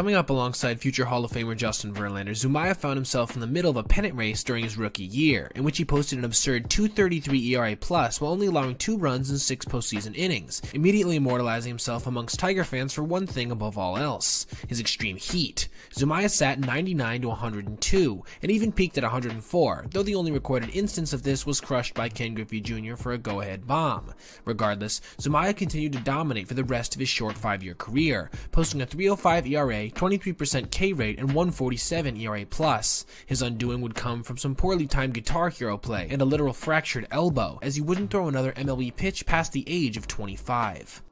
Coming up alongside future Hall of Famer Justin Verlander, Zumaya found himself in the middle of a pennant race during his rookie year, in which he posted an absurd 233 ERA plus while only allowing two runs in six postseason innings, immediately immortalizing himself amongst Tiger fans for one thing above all else his extreme heat. Zumaya sat 99 to 102, and even peaked at 104, though the only recorded instance of this was crushed by Ken Griffey Jr. for a go ahead bomb. Regardless, Zumaya continued to dominate for the rest of his short five year career, posting a 305 ERA 23% K rate, and 147 ERA+. His undoing would come from some poorly timed Guitar Hero play and a literal fractured elbow, as he wouldn't throw another MLB pitch past the age of 25.